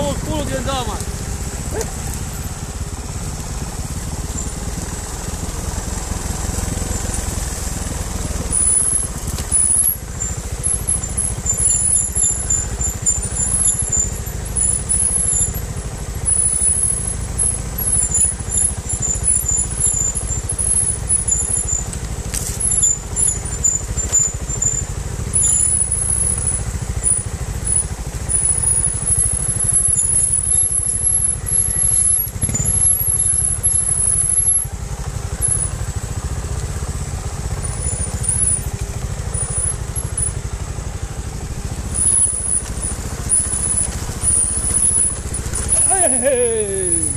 我咕噜点，知道吗？Hey!